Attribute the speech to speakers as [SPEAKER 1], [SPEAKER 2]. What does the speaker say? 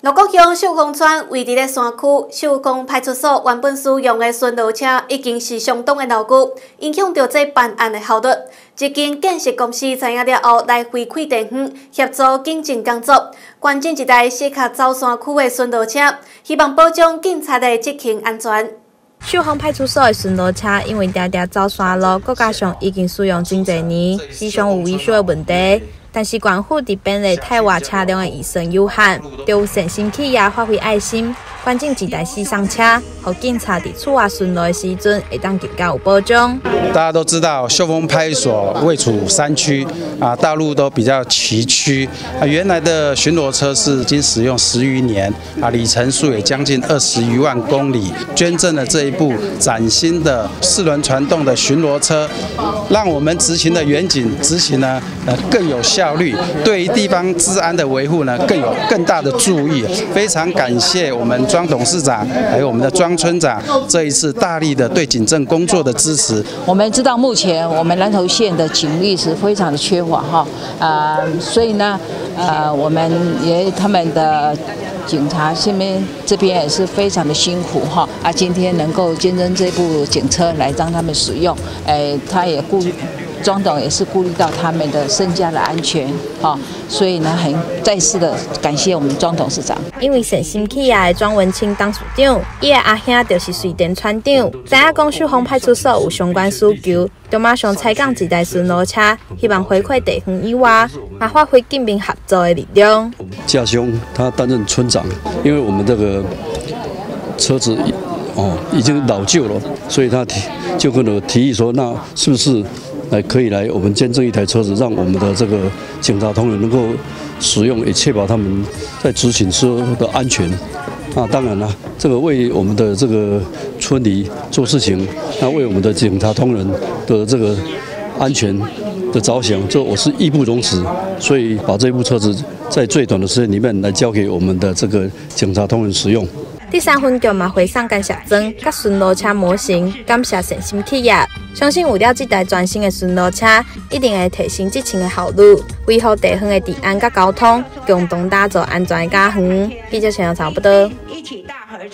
[SPEAKER 1] 罗国乡秀峰村位伫咧山区，秀峰派出所原本使用的巡逻车已经是相当的老旧，影响到这办案的效率。一间建设公司知影了后，来回馈地方协助警政工作，关进一台适合走山区的巡逻车，希望保障警察的执勤安全。
[SPEAKER 2] 秀峰派出所的巡逻车因为常常走山路，再加上已经使用真侪年，时常有维修的问题。但是，广府伫本地太华车辆的预算有限，要有诚心企业发挥爱心。反正几台西上车，和警察伫出外巡逻的时阵，会当更加有保障。
[SPEAKER 3] 大家都知道，秀峰派出所位处山区，啊，道路都比较崎岖。啊，原来的巡逻车是已经使用十余年，啊，里程数也将近二十余万公里。捐赠了这一部崭新的四轮传动的巡逻车，让我们执行的远景执行呢，呃，更有效率，对于地方治安的维护呢，更有更大的注意。非常感谢我们。庄董事长，还有我们的庄村长，这一次大力的对警政工作的支持。
[SPEAKER 4] 我们知道目前我们南投县的警力是非常的缺乏哈，呃，所以呢，呃，我们也他们的警察这边这边也是非常的辛苦哈，啊，今天能够捐赠这部警车来让他们使用，哎，他也顾。庄董也是顾虑到他们的身家的安全，哈，所以呢，很再次的感谢我们庄董事长。
[SPEAKER 2] 因为善心企业的庄文清当处长，伊的阿兄就是水电船长，知影公秀峰派出所有相关需求，就马上采购一台巡逻车，希望回馈地方以外，也发挥警民合作的力量。
[SPEAKER 5] 家兄他担任村长，因为我们这个车子哦已经老旧了，所以他提就跟我提议说，那是不是？来可以来，我们捐赠一台车子，让我们的这个警察同仁能够使用，也确保他们在执勤时的安全。啊，当然了，这个为我们的这个村里做事情，那为我们的警察同仁的这个安全的着想，这我是义不容辞。所以把这部车子在最短的时间里面来交给我们的这个警察同仁使用。
[SPEAKER 2] 第三分局嘛，回送感谢装，甲巡逻车模型，感谢诚心企业。相信有了这台全新的巡逻车，一定会提升执勤的效率，维护地方的治安甲交通，共同打造安全的家园。记者陈友差不多。